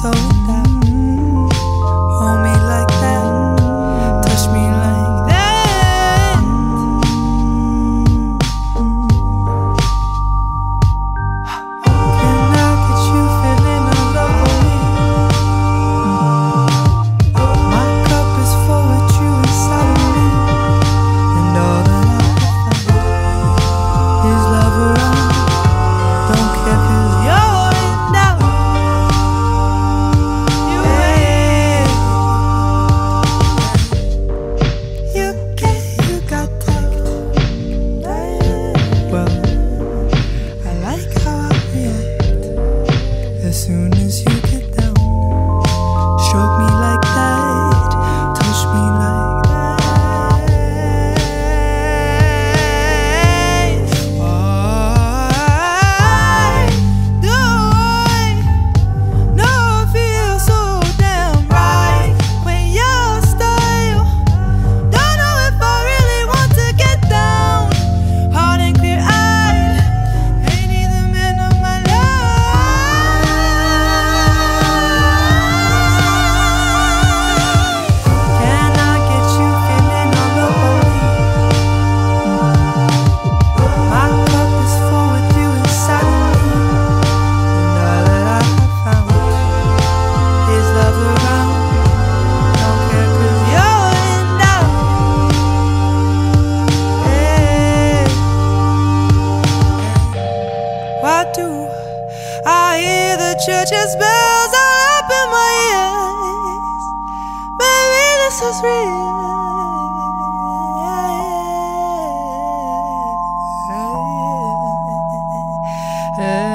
so. church's bells are up in my ears. Maybe this is real. Yeah, yeah.